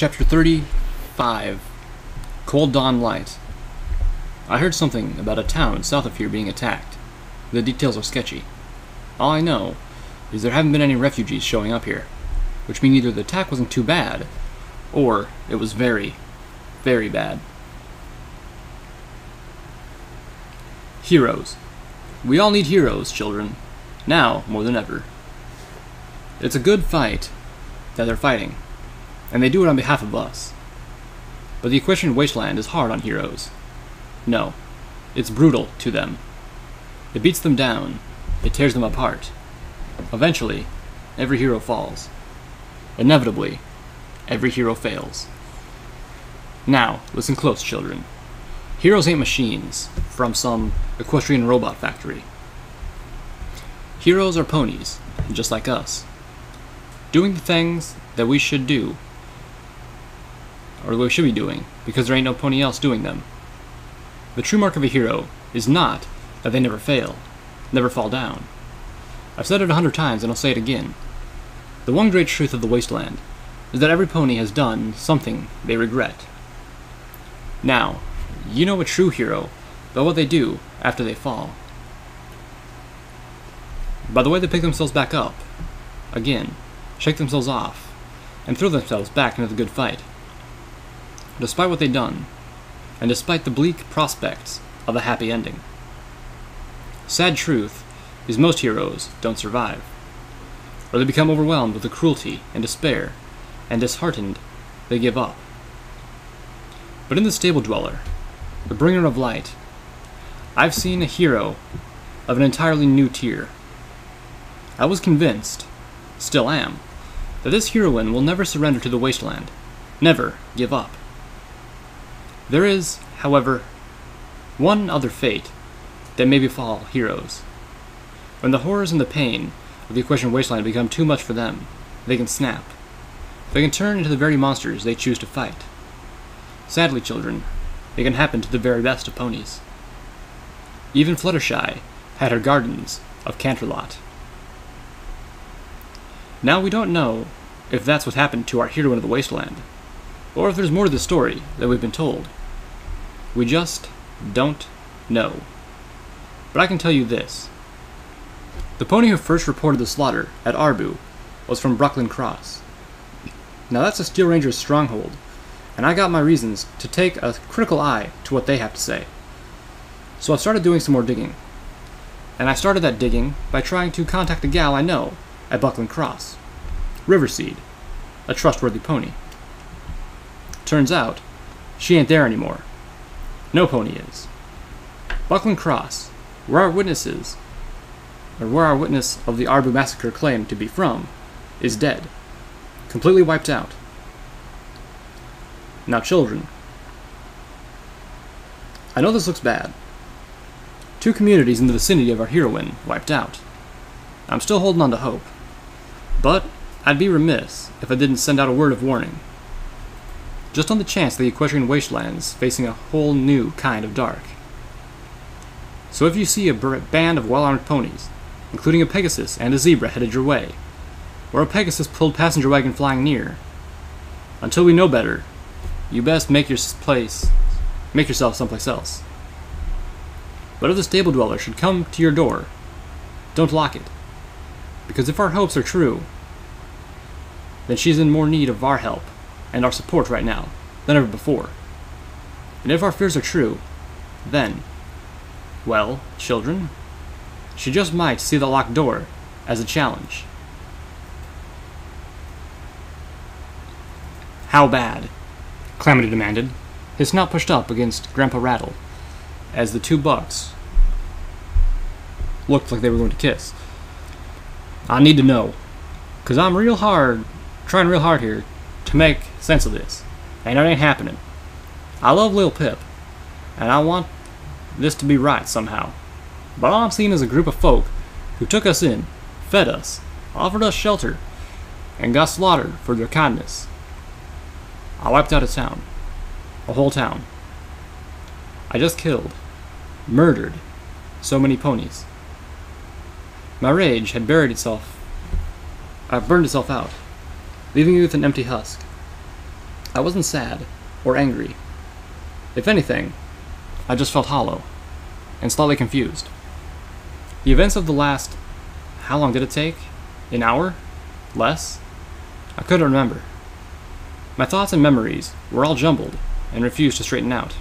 Chapter 35 Cold Dawn Light. I heard something about a town south of here being attacked. The details are sketchy. All I know is there haven't been any refugees showing up here, which means either the attack wasn't too bad, or it was very, very bad. Heroes. We all need heroes, children. Now more than ever. It's a good fight that they're fighting, and they do it on behalf of us. But the Equestrian Wasteland is hard on heroes. No, it's brutal to them. It beats them down, it tears them apart. Eventually, every hero falls. Inevitably, every hero fails. Now, listen close, children. Heroes ain't machines from some equestrian robot factory. Heroes are ponies, just like us, doing the things that we should do, or what we should be doing, because there ain't no pony else doing them. The true mark of a hero is not that they never fail, never fall down. I've said it a hundred times and I'll say it again. The one great truth of the wasteland is that every pony has done something they regret. Now, you know a true hero by what they do after they fall. By the way they pick themselves back up, again, shake themselves off, and throw themselves back into the good fight. Despite what they've done, and despite the bleak prospects of a happy ending. Sad truth is most heroes don't survive, or they become overwhelmed with the cruelty and despair, and disheartened, they give up. But in the stable dweller, the bringer of light, I've seen a hero of an entirely new tier. I was convinced, still am, that this heroine will never surrender to the wasteland, never give up. There is, however, one other fate that may befall heroes. When the horrors and the pain of the equestrian wasteland become too much for them, they can snap. They can turn into the very monsters they choose to fight. Sadly, children, it can happen to the very best of ponies. Even Fluttershy had her gardens of Canterlot. Now we don't know if that's what happened to our hero in the wasteland, or if there's more to the story than we've been told. We just don't know. But I can tell you this. The pony who first reported the slaughter at Arbu was from Brooklyn Cross. Now that's a Steel Ranger's stronghold, and I got my reasons to take a critical eye to what they have to say. So I started doing some more digging. And I started that digging by trying to contact a gal I know at Buckland Cross, Riverseed, a trustworthy pony. Turns out, she ain't there anymore. No pony is. Buckland Cross, where our witnesses, or where our witness of the Arbu massacre claimed to be from, is dead. Completely wiped out. Now, children, I know this looks bad. Two communities in the vicinity of our heroine wiped out. I'm still holding on to hope. But I'd be remiss if I didn't send out a word of warning. Just on the chance the equestrian wasteland's facing a whole new kind of dark. So if you see a band of well armed ponies, including a Pegasus and a zebra headed your way, or a Pegasus pulled passenger wagon flying near, until we know better, you best make your place, make yourself someplace else. But if the stable dweller should come to your door, don't lock it. Because if our hopes are true, then she's in more need of our help and our support right now than ever before. And if our fears are true, then, well, children, she just might see the locked door as a challenge. How bad? Calamity demanded, his snout pushed up against Grandpa Rattle, as the two bucks looked like they were going to kiss. I need to know, because I'm real hard, trying real hard here to make sense of this, and it ain't happening. I love Lil Pip, and I want this to be right somehow. But all I'm seeing is a group of folk who took us in, fed us, offered us shelter, and got slaughtered for their kindness. I wiped out a town. A whole town. I just killed, murdered, so many ponies. My rage had buried itself, uh, burned itself out, leaving me with an empty husk. I wasn't sad or angry. If anything, I just felt hollow and slightly confused. The events of the last. How long did it take? An hour? Less? I couldn't remember. My thoughts and memories were all jumbled and refused to straighten out.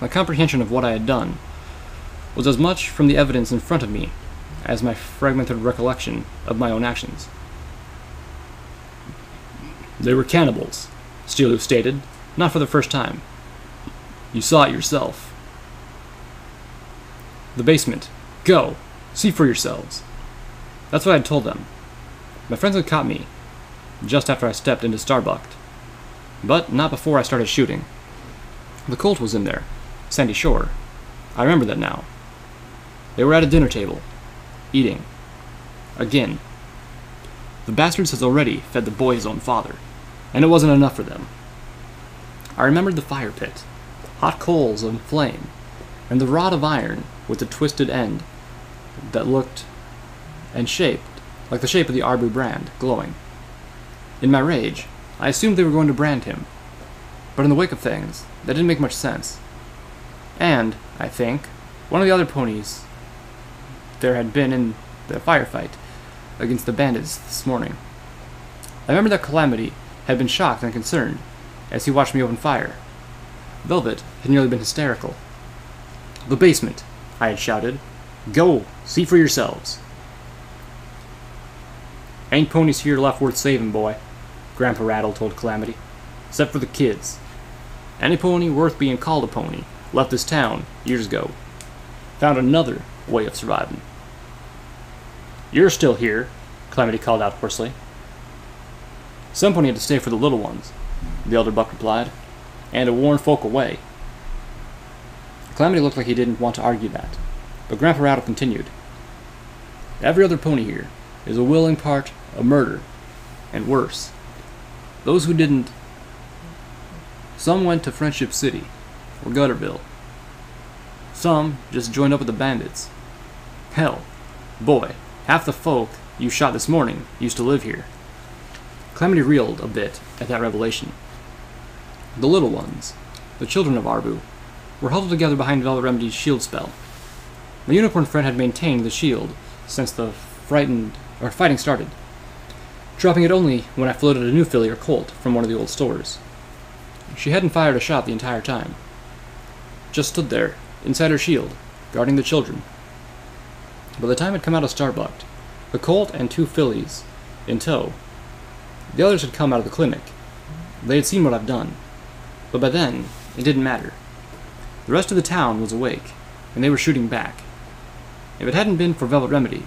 My comprehension of what I had done was as much from the evidence in front of me as my fragmented recollection of my own actions. They were cannibals, Steelhoof stated, not for the first time. You saw it yourself. The basement. Go! See for yourselves. That's what I had told them. My friends had caught me just after I stepped into Starbucked, but not before I started shooting. The Colt was in there, Sandy Shore. I remember that now. They were at a dinner table, eating. Again. The bastards has already fed the boy his own father, and it wasn't enough for them. I remembered the fire pit, hot coals and flame, and the rod of iron with the twisted end that looked and shaped like the shape of the Arbu brand, glowing. In my rage, I assumed they were going to brand him, but in the wake of things, that didn't make much sense. And, I think, one of the other ponies there had been in the firefight against the bandits this morning. I remember that Calamity had been shocked and concerned as he watched me open fire. Velvet had nearly been hysterical. The basement, I had shouted. Go, see for yourselves. Ain't ponies here left worth saving, boy, Grandpa Rattle told Calamity. Except for the kids. Any pony worth being called a pony left this town years ago. Found another way of surviving. You're still here, Calamity called out hoarsely. Some pony had to stay for the little ones, the elder buck replied, and to warn folk away. Calamity looked like he didn't want to argue that, but Grandpa Rattle continued. Every other pony here is a willing part of murder, and worse. Those who didn't, some went to Friendship City or Gutterville. Some just joined up with the bandits. Hell, boy, half the folk you shot this morning used to live here. Calamity reeled a bit at that revelation. The little ones, the children of Arbu, were huddled together behind Velvet Remedy's shield spell. My unicorn friend had maintained the shield since the frightened or fighting started, dropping it only when I floated a new filly or colt from one of the old stores. She hadn't fired a shot the entire time. Just stood there, inside her shield, guarding the children. By the time had come out of Starbucked, the colt and two fillies in tow. The others had come out of the clinic. They had seen what I've done. But by then, it didn't matter. The rest of the town was awake, and they were shooting back. If it hadn't been for Velvet Remedy,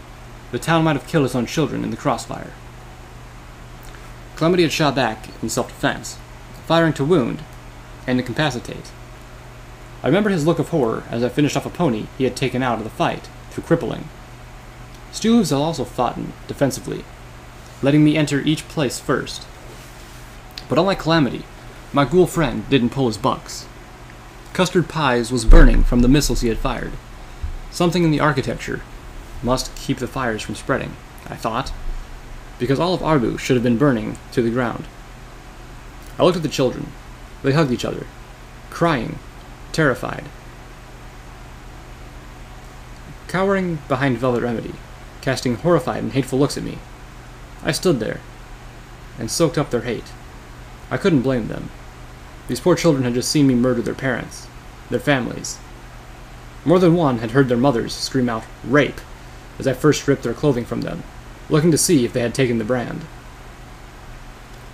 the town might have killed its own children in the crossfire. Calamity had shot back in self defense, firing to wound and incapacitate. I remembered his look of horror as I finished off a pony he had taken out of the fight through crippling. Steelhooves had also fought defensively, letting me enter each place first. But unlike Calamity, my ghoul friend didn't pull his bucks. Custard Pies was burning from the missiles he had fired. Something in the architecture must keep the fires from spreading, I thought, because all of Arbu should have been burning to the ground. I looked at the children. They hugged each other, crying, terrified. Cowering behind Velvet Remedy, casting horrified and hateful looks at me, I stood there and soaked up their hate. I couldn't blame them. These poor children had just seen me murder their parents, their families. More than one had heard their mothers scream out, Rape! as I first stripped their clothing from them, looking to see if they had taken the brand.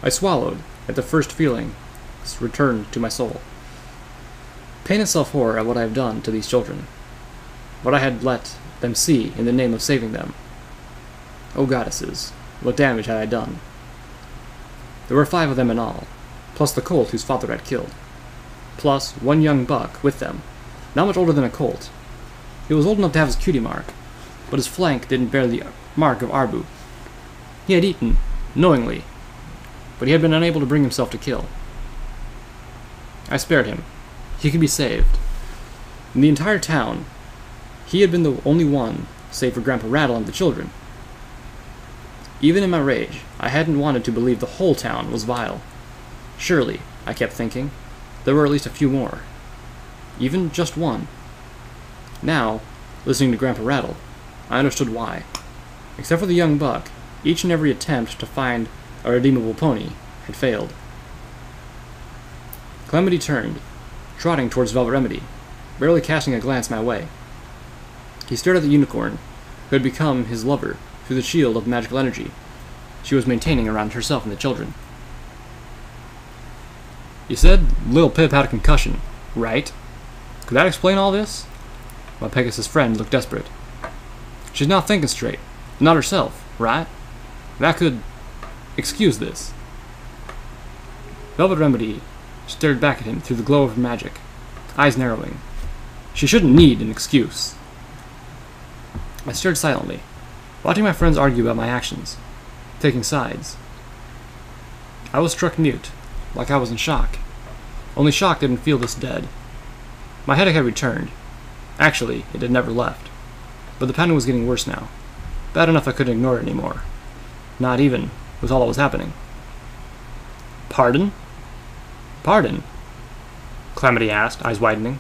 I swallowed at the first feeling returned to my soul. Pain and self horror at what I have done to these children, what I had let them see in the name of saving them. O oh, goddesses, what damage had I done? There were five of them in all, plus the colt whose father had killed, plus one young buck with them, not much older than a colt. He was old enough to have his cutie mark, but his flank didn't bear the mark of Arbu. He had eaten, knowingly, but he had been unable to bring himself to kill. I spared him. He could be saved. In the entire town, he had been the only one, save for Grandpa Rattle and the children. Even in my rage, I hadn't wanted to believe the whole town was vile. Surely, I kept thinking, there were at least a few more. Even just one. Now, listening to Grandpa rattle, I understood why. Except for the young buck, each and every attempt to find a redeemable pony had failed. Calamity turned, trotting towards Velvet Remedy, barely casting a glance my way. He stared at the unicorn, who had become his lover through the shield of magical energy she was maintaining around herself and the children. You said Lil Pip had a concussion, right? Could that explain all this? My Pegasus friend looked desperate. She's not thinking straight. Not herself, right? That could excuse this. Velvet Remedy stared back at him through the glow of her magic, eyes narrowing. She shouldn't need an excuse. I stared silently, watching my friends argue about my actions, taking sides. I was struck mute, like I was in shock. Only shock didn't feel this dead. My headache had returned. Actually, it had never left. But the pounding was getting worse now. Bad enough I couldn't ignore it anymore. Not even with all that was happening. Pardon? Pardon? Calamity asked, eyes widening.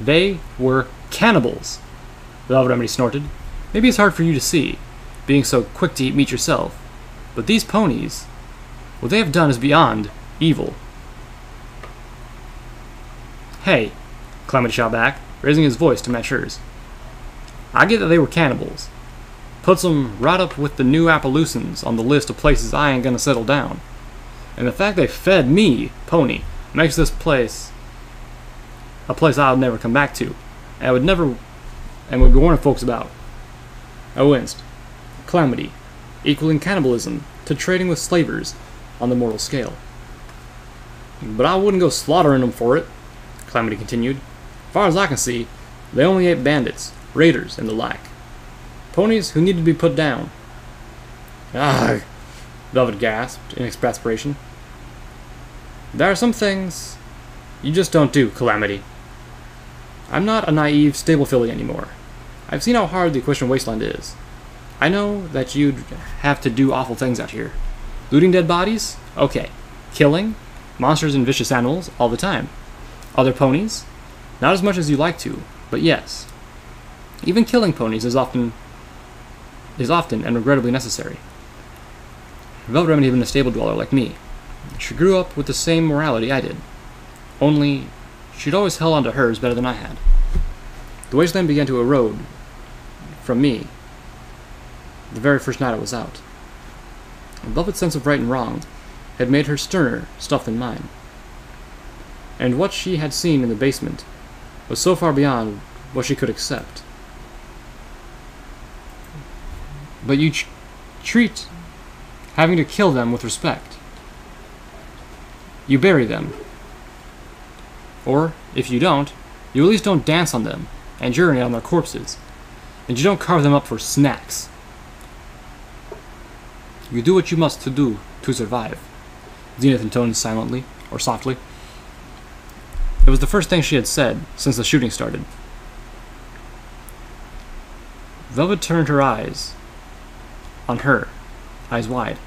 They were cannibals, Velvet Remedy snorted. Maybe it's hard for you to see, being so quick to eat meat yourself, but these ponies, what they have done is beyond evil. Hey, Calamity shot back, raising his voice to match hers. I get that they were cannibals. Puts them right up with the new Appaloosans on the list of places I ain't gonna settle down. And the fact they fed me, Pony, makes this place a place I'll never come back to. And I would never and would warn folks about. I winced. Calamity, equaling cannibalism to trading with slavers on the mortal scale. But I wouldn't go slaughtering them for it, Calamity continued. Far as I can see, they only ate bandits, raiders, and the like. Ponies who needed to be put down. Ah, Velvet gasped in exasperation. There are some things you just don't do, Calamity. I'm not a naive stable filly anymore. I've seen how hard the Equestrian Wasteland is. I know that you'd have to do awful things out here. Looting dead bodies? Okay. Killing? Monsters and vicious animals? All the time. Other ponies? Not as much as you like to, but yes. Even killing ponies is often is often and regrettably necessary. Velvet Remedy a stable dweller like me. She grew up with the same morality I did. Only she'd always held on to hers better than I had. The wasteland began to erode from me the very first night I was out. A Velvet's sense of right and wrong had made her sterner stuff than mine. And what she had seen in the basement was so far beyond what she could accept. But you ch- treat having to kill them with respect. You bury them. Or, if you don't, you at least don't dance on them and urinate on their corpses. And you don't carve them up for snacks. You do what you must to do to survive. Xenith intoned silently, or softly. It was the first thing she had said since the shooting started. Velvet turned her eyes on her, eyes wide.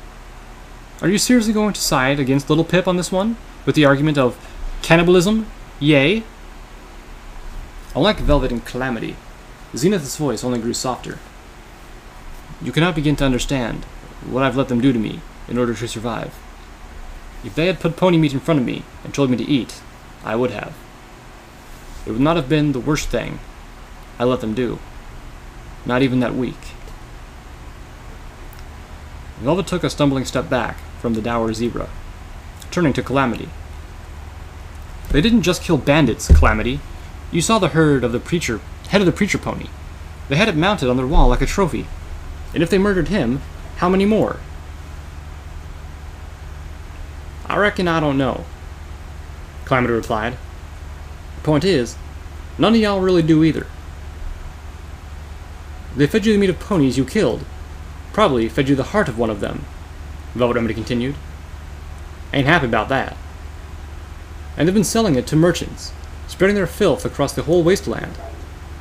Are you seriously going to side against little Pip on this one? With the argument of cannibalism? Yay? Unlike Velvet and Calamity, Xenith's voice only grew softer. You cannot begin to understand what I've let them do to me in order to survive. If they had put pony meat in front of me and told me to eat, I would have. It would not have been the worst thing I let them do. Not even that week. Velvet took a stumbling step back from the dour zebra, turning to Calamity. They didn't just kill bandits, Calamity. You saw the herd of the preacher, head of the preacher pony. They had it mounted on their wall like a trophy. And if they murdered him, how many more? I reckon I don't know, Calamity replied. The Point is, none of y'all really do either. They fed you the meat of ponies you killed. Probably fed you the heart of one of them, Velvet continued. Ain't happy about that. And they've been selling it to merchants, spreading their filth across the whole wasteland,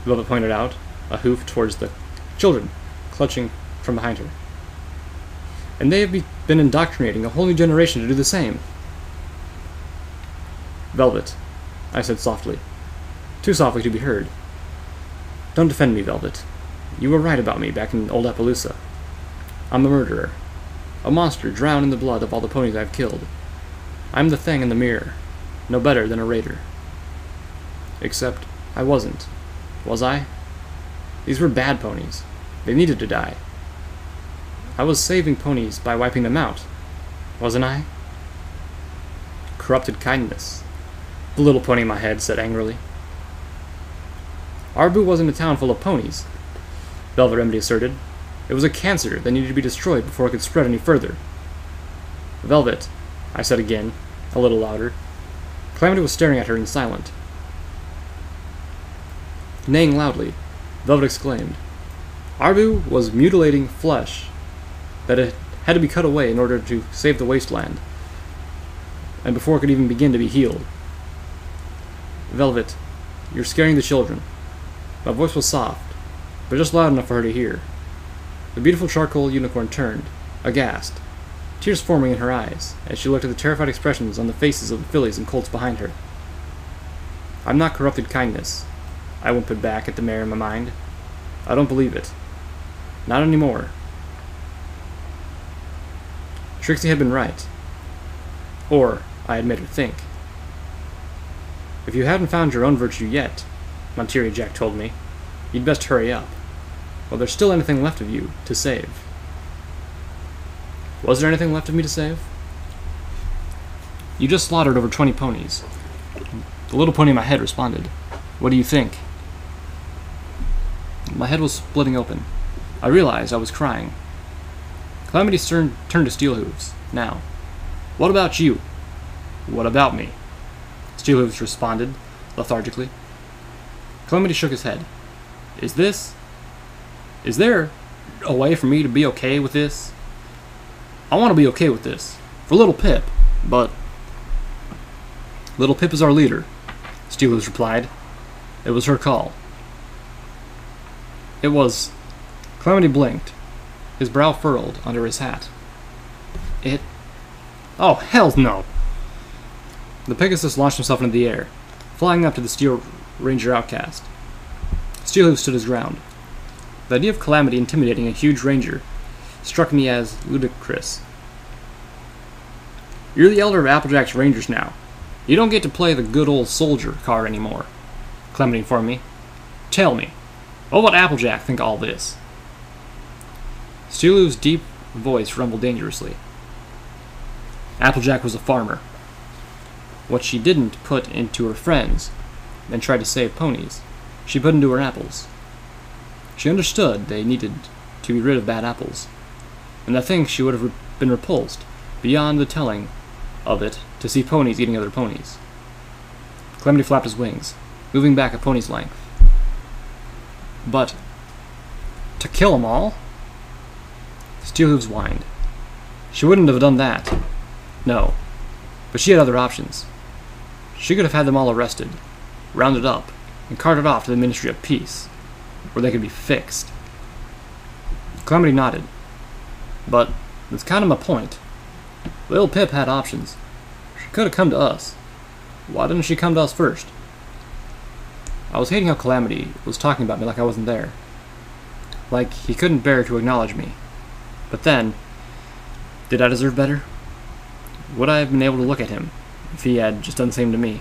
Velvet pointed out, a hoof towards the children, clutching from behind her. And they have be- been indoctrinating a whole new generation to do the same. Velvet, I said softly. Too softly to be heard. Don't defend me, Velvet. You were right about me back in old Appaloosa. I'm a murderer. A monster drowned in the blood of all the ponies I've killed. I'm the thing in the mirror, no better than a raider. Except I wasn't. Was I? These were bad ponies. They needed to die. I was saving ponies by wiping them out, wasn't I? Corrupted kindness, the little pony in my head said angrily. Arbu wasn't a town full of ponies, Velvet Remedy asserted. It was a cancer that needed to be destroyed before it could spread any further. Velvet, I said again, a little louder. Calamity was staring at her in silence. Neighing loudly, Velvet exclaimed. Arbu was mutilating flesh that it had to be cut away in order to save the wasteland, and before it could even begin to be healed. Velvet, you're scaring the children. My voice was soft, but just loud enough for her to hear. The beautiful charcoal unicorn turned, aghast, tears forming in her eyes as she looked at the terrified expressions on the faces of the fillies and colts behind her. I'm not corrupted kindness, I whimpered back at the mare in my mind. I don't believe it. Not anymore. Trixie had been right. Or, I had made her think. If you haven't found your own virtue yet, Monterey Jack told me, you'd best hurry up. While there's still anything left of you to save. Was there anything left of me to save? You just slaughtered over 20 ponies. The little pony in my head responded. What do you think? My head was splitting open. I realized I was crying. Calamity turned, turned to Steelhooves. Now, what about you? What about me? Steelhooves responded, lethargically. Calamity shook his head. Is this. Is there a way for me to be okay with this? I want to be okay with this. For Little Pip, but. Little Pip is our leader, Steelhooves replied. It was her call. It was. Calamity blinked, his brow furrowed under his hat. It. Oh, hell no! The Pegasus launched himself into the air, flying up to the Steel Ranger outcast. Steelhoof stood his ground. The idea of Calamity intimidating a huge ranger struck me as ludicrous. You're the elder of Applejack's Rangers now. You don't get to play the good old soldier card anymore, Calamity informed me. Tell me, Oh, what would Applejack think all this? Steelhooves' deep voice rumbled dangerously. Applejack was a farmer. What she didn't put into her friends and tried to save ponies, she put into her apples. She understood they needed to be rid of bad apples, and I think she would have been repulsed, beyond the telling of it, to see ponies eating other ponies. Calamity flapped his wings, moving back a pony's length. But to kill 'em all? Steelhooves whined. She wouldn't have done that. No. But she had other options. She could have had them all arrested, rounded up, and carted off to the Ministry of Peace, where they could be fixed. Calamity nodded. But that's kind of my point. Little Pip had options. She could have come to us. Why didn't she come to us first? I was hating how Calamity was talking about me like I wasn't there. Like he couldn't bear to acknowledge me. But then, did I deserve better? Would I have been able to look at him if he had just done the same to me?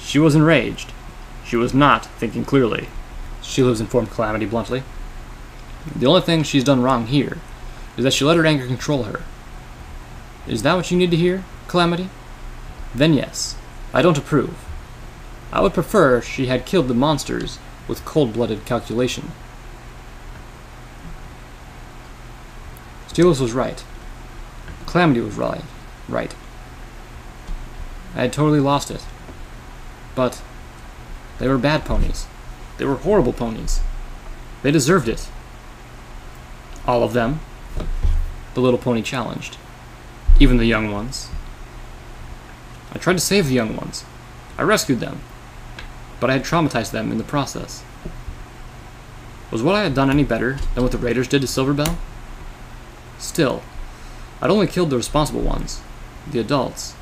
She was enraged. She was not thinking clearly. She Steelhooves informed Calamity bluntly. The only thing she's done wrong here is that she let her anger control her. Is that what you need to hear, Calamity? Then yes, I don't approve. I would prefer she had killed the monsters with cold blooded calculation. Steelhooves was right. Calamity was right. Right. I had totally lost it. But they were bad ponies. They were horrible ponies. They deserved it. All of them. The little pony challenged. Even the young ones. I tried to save the young ones. I rescued them. But I had traumatized them in the process. Was what I had done any better than what the Raiders did to Silverbell? Still, I'd only killed the responsible ones, the adults.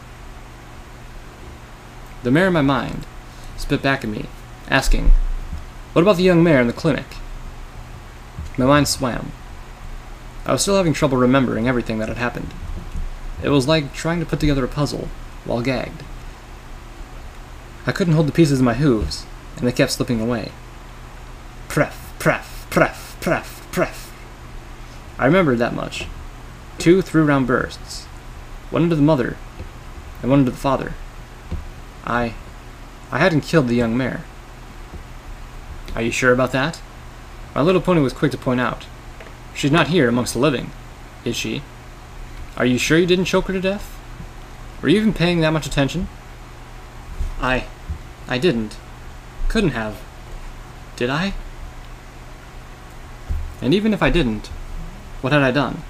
The mayor in my mind spit back at me, asking, What about the young mayor in the clinic? My mind swam. I was still having trouble remembering everything that had happened. It was like trying to put together a puzzle while gagged. I couldn't hold the pieces in my hooves, and they kept slipping away. Pref, pref, pref, pref, pref. I remembered that much. Two three round bursts. One into the mother, and one into the father. I. I hadn't killed the young mare. Are you sure about that? My little pony was quick to point out. She's not here amongst the living, is she? Are you sure you didn't choke her to death? Were you even paying that much attention? I. I didn't. Couldn't have. Did I? And even if I didn't, what had I done?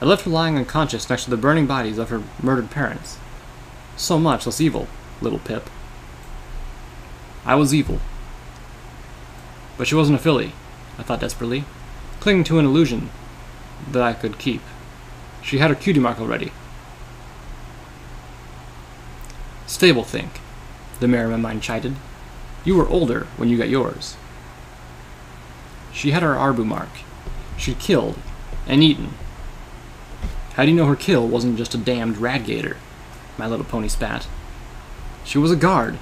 I left her lying unconscious next to the burning bodies of her murdered parents. So much less evil, little Pip. I was evil. But she wasn't a filly, I thought desperately, clinging to an illusion that I could keep. She had her cutie mark already. Stable think, the mind chided. You were older when you got yours. She had her Arbu mark. She'd killed and eaten. How do you know her kill wasn't just a damned radgator? My little pony spat. She was a guard.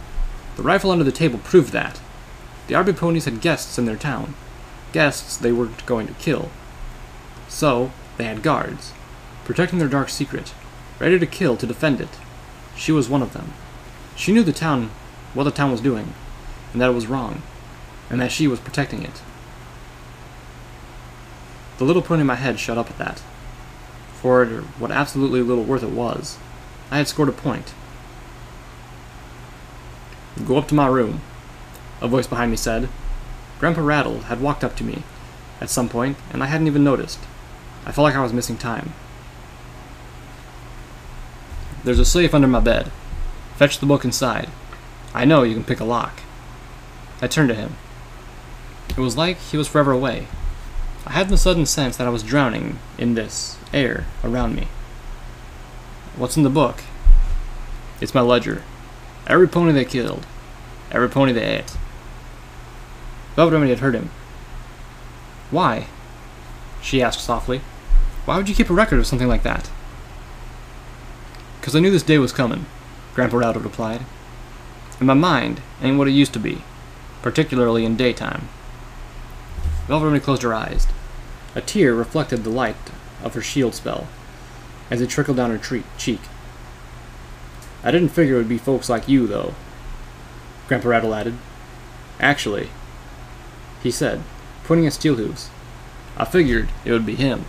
The rifle under the table proved that. The Arbu ponies had guests in their town. Guests they weren't going to kill. So, they had guards, protecting their dark secret, ready to kill to defend it. She was one of them. She knew the town, what the town was doing, and that it was wrong, and that she was protecting it. The little pony in my head shut up at that. For what absolutely little worth it was, I had scored a point. Go up to my room, a voice behind me said. Grandpa Rattle had walked up to me at some point, and I hadn't even noticed. I felt like I was missing time. There's a safe under my bed. Fetch the book inside. I know you can pick a lock. I turned to him. It was like he was forever away. I had the sudden sense that I was drowning in this air around me. What's in the book? It's my ledger. Every pony they killed. Every pony they ate. Velvet Remedy had heard him. Why? She asked softly. Why would you keep a record of something like that? Because I knew this day was coming, Grandpa Rattle replied. And my mind ain't what it used to be, particularly in daytime. Velvet Remedy closed her eyes. A tear reflected the light of her shield spell as it trickled down her tre- cheek. I didn't figure it would be folks like you, though, Grandpa Rattle added. Actually, he said, pointing at Steel Hooves, I figured it would be him.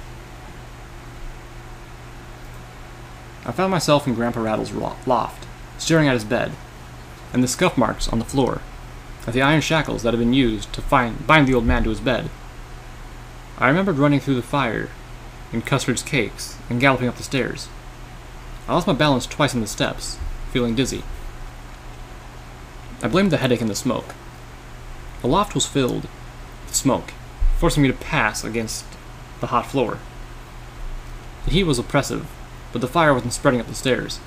I found myself in Grandpa Rattle's loft, staring at his bed, and the scuff marks on the floor, at the iron shackles that had been used to find, bind the old man to his bed. I remembered running through the fire in Custard's cakes and galloping up the stairs. I lost my balance twice on the steps, feeling dizzy. I blamed the headache and the smoke. The loft was filled with smoke, forcing me to pass against the hot floor. The heat was oppressive, but the fire wasn't spreading up the stairs.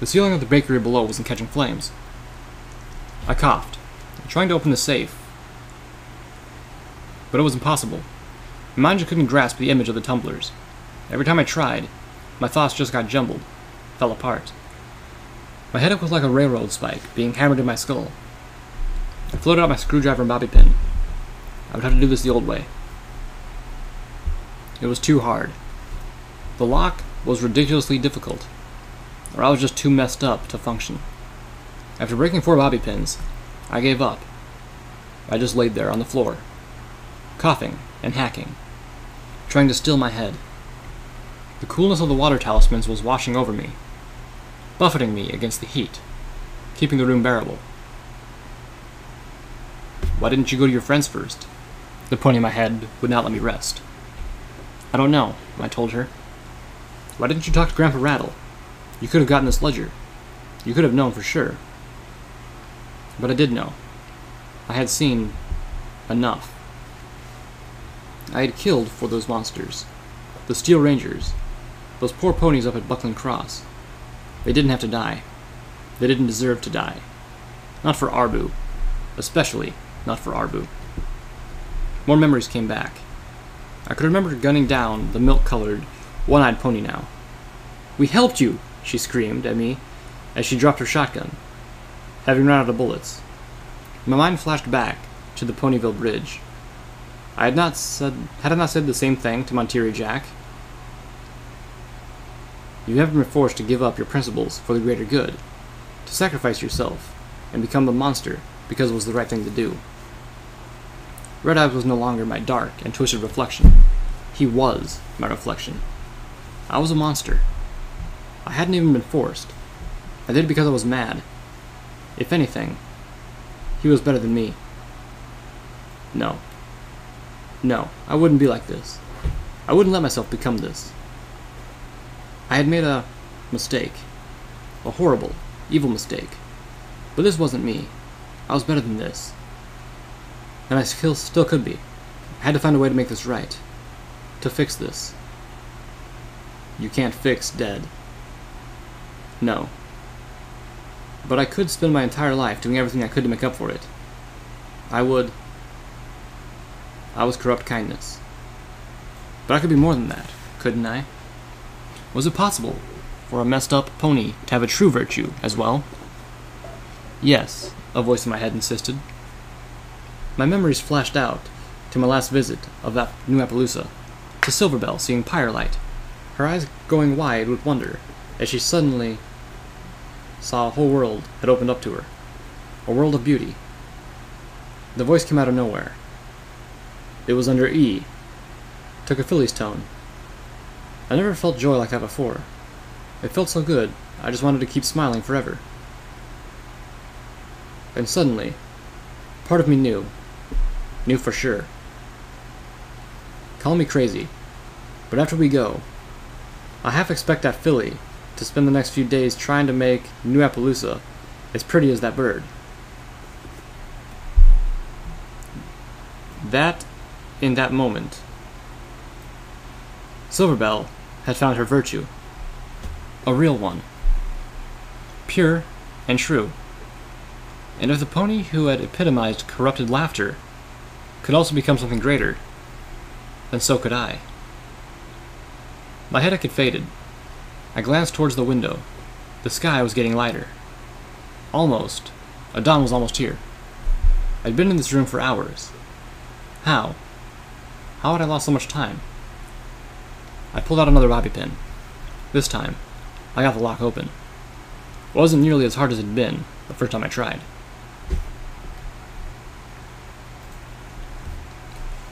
The ceiling of the bakery below wasn't catching flames. I coughed, trying to open the safe, but it was impossible. My mind just couldn't grasp the image of the tumblers. Every time I tried, my thoughts just got jumbled, fell apart. My headache was like a railroad spike being hammered in my skull. I floated out my screwdriver and bobby pin. I would have to do this the old way. It was too hard. The lock was ridiculously difficult, or I was just too messed up to function. After breaking four bobby pins, I gave up. I just laid there on the floor, coughing and hacking, trying to still my head. The coolness of the water talismans was washing over me, buffeting me against the heat, keeping the room bearable. Why didn't you go to your friends first? The pony in my head would not let me rest. I don't know, I told her. Why didn't you talk to Grandpa Rattle? You could have gotten this ledger. You could have known for sure. But I did know. I had seen enough. I had killed for those monsters. The Steel Rangers. Those poor ponies up at Buckland Cross. They didn't have to die. They didn't deserve to die. Not for Arbu. Especially not for Arbu. More memories came back. I could remember gunning down the milk colored, one eyed pony now. We helped you, she screamed at me as she dropped her shotgun, having run out of bullets. My mind flashed back to the Ponyville Bridge. I had not said had I not said the same thing to Monterey Jack? You have been forced to give up your principles for the greater good, to sacrifice yourself, and become a monster because it was the right thing to do. Red Eyes was no longer my dark and twisted reflection. He was my reflection. I was a monster. I hadn't even been forced. I did it because I was mad. If anything, he was better than me. No. No, I wouldn't be like this. I wouldn't let myself become this. I had made a mistake. A horrible, evil mistake. But this wasn't me. I was better than this. And I still, still could be. I had to find a way to make this right. To fix this. You can't fix dead. No. But I could spend my entire life doing everything I could to make up for it. I would. I was corrupt kindness. But I could be more than that, couldn't I? Was it possible for a messed up pony to have a true virtue as well? Yes, a voice in my head insisted. My memories flashed out to my last visit of that New Appaloosa, to Silverbell seeing Pyrelight, her eyes going wide with wonder as she suddenly saw a whole world had opened up to her, a world of beauty. The voice came out of nowhere. It was under E, took a filly's tone. I never felt joy like that before. It felt so good, I just wanted to keep smiling forever. And suddenly, part of me knew. Knew for sure. Call me crazy, but after we go, I half expect that filly to spend the next few days trying to make New Appaloosa as pretty as that bird. That, in that moment, Silverbell had found her virtue. A real one. Pure and true. And if the pony who had epitomized corrupted laughter could also become something greater, then so could I. My headache had faded. I glanced towards the window. The sky was getting lighter. Almost. A dawn was almost here. I'd been in this room for hours. How? How had I lost so much time? I pulled out another bobby pin. This time, I got the lock open. It wasn't nearly as hard as it had been the first time I tried.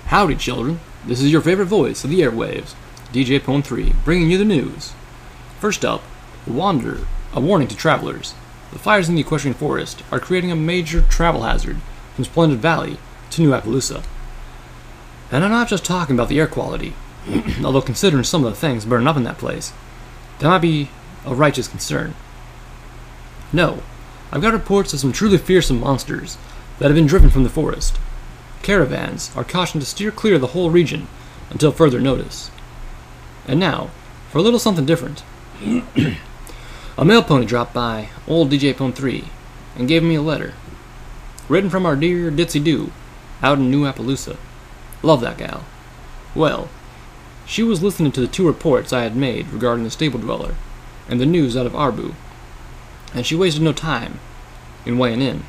Howdy, children. This is your favorite voice of the airwaves, DJ Pone 3, bringing you the news. First up, Wander, a warning to travelers. The fires in the Equestrian Forest are creating a major travel hazard from Splendid Valley to New Appaloosa. And I'm not just talking about the air quality, although considering some of the things burning up in that place, that might be a righteous concern. No, I've got reports of some truly fearsome monsters that have been driven from the forest. Caravans are cautioned to steer clear of the whole region until further notice. And now, for a little something different. a mail pony dropped by, old DJ Pone 3, and gave me a letter. Written from our dear Ditzy Doo, out in New Appaloosa. Love that gal. Well, she was listening to the two reports I had made regarding the stable dweller and the news out of Arbu, and she wasted no time in weighing in.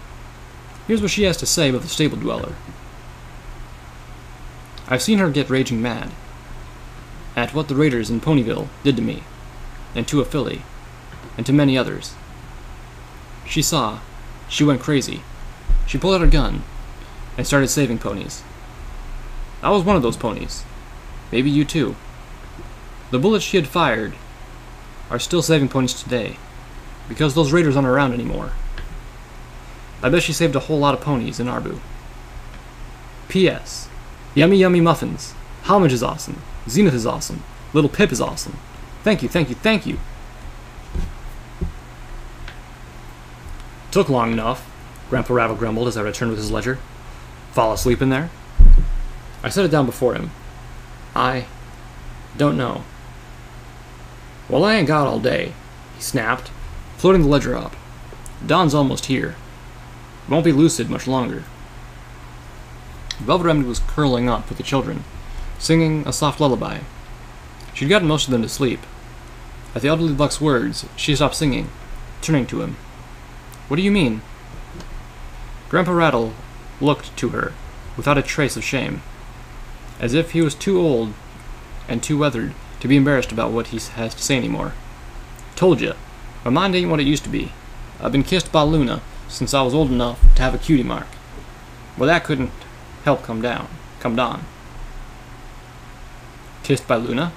Here's what she has to say about the stable dweller. I've seen her get raging mad at what the raiders in Ponyville did to me, and to a filly, and to many others. She saw, she went crazy. She pulled out her gun and started saving ponies. I was one of those ponies. Maybe you too. The bullets she had fired are still saving ponies today, because those raiders aren't around anymore. I bet she saved a whole lot of ponies in Arbu. P.S. Yummy Yummy Muffins. Homage is awesome. Xenith is awesome. Little Pip is awesome. Thank you, thank you, thank you. Took long enough, Grandpa Rattle grumbled as I returned with his ledger. Fall asleep in there? I set it down before him. I. Don't know. Well, I ain't got all day, he snapped, floating the ledger up. Dawn's almost here. Won't be lucid much longer. Velvet Remedy was curling up with the children, singing a soft lullaby. She'd gotten most of them to sleep. At the elderly buck's words, she stopped singing, turning to him. What do you mean? Grandpa Rattle looked to her, without a trace of shame, as if he was too old and too weathered to be embarrassed about what he has to say anymore. Told you, my mind ain't what it used to be. I've been kissed by Luna since I was old enough to have a cutie mark. Well, that couldn't help come down, come down. Kissed by Luna?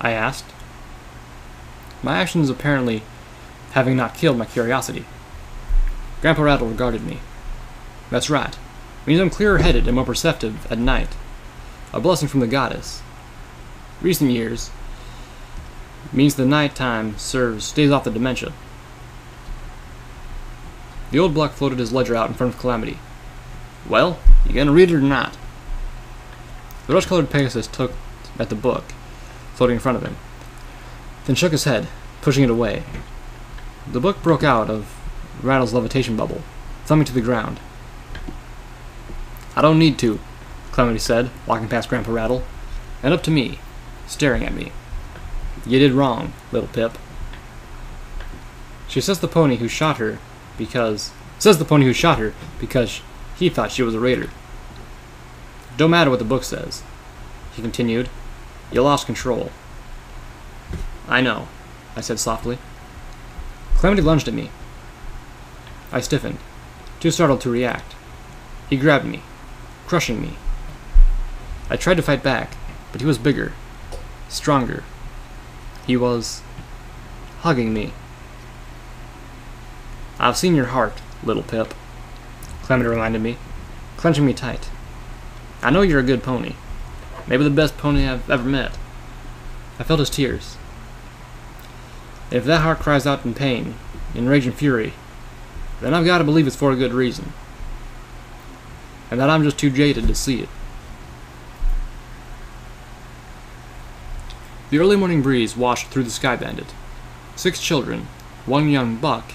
I asked. My actions apparently having not killed my curiosity. Grandpa Rattle regarded me. That's right. Means I'm clearer headed and more perceptive at night. A blessing from the goddess. Recent years means the night time serves stays off the dementia. The old block floated his ledger out in front of Calamity. Well, you gonna read it or not? The rust colored Pegasus took at the book, floating in front of him, then shook his head, pushing it away. The book broke out of Rattle's levitation bubble, thumbing to the ground. I don't need to, Calamity said, walking past Grandpa Rattle, and up to me, staring at me. You did wrong, little Pip. She says the pony who shot her because says the pony who shot her because he thought she was a raider. Don't matter what the book says, he continued. You lost control. I know, I said softly. Calamity lunged at me. I stiffened, too startled to react. He grabbed me, crushing me. I tried to fight back, but he was bigger, stronger. He was hugging me. I've seen your heart, little Pip, Calamity reminded me, clenching me tight. I know you're a good pony. Maybe the best pony I've ever met. I felt his tears. If that heart cries out in pain, in rage and fury, then I've got to believe it's for a good reason. And that I'm just too jaded to see it. The early morning breeze washed through the Sky Bandit. Six children, one young buck,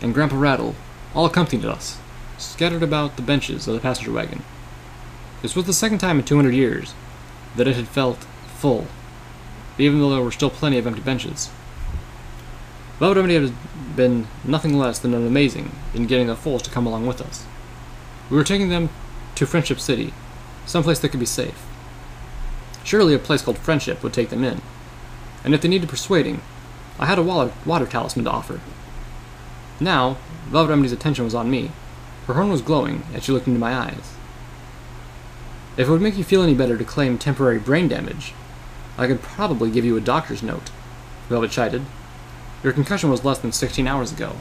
and Grandpa Rattle all accompanied us, scattered about the benches of the passenger wagon. This was the second time in 200 years that it had felt full, even though there were still plenty of empty benches. Velvet Remedy had been nothing less than amazing in getting the Foals to come along with us. We were taking them to Friendship City, someplace that could be safe. Surely a place called Friendship would take them in, and if they needed persuading, I had a water, water talisman to offer. Now, Velvet Remedy's attention was on me. Her horn was glowing as she looked into my eyes. If it would make you feel any better to claim temporary brain damage, I could probably give you a doctor's note, Velvet chided. Your concussion was less than 16 hours ago,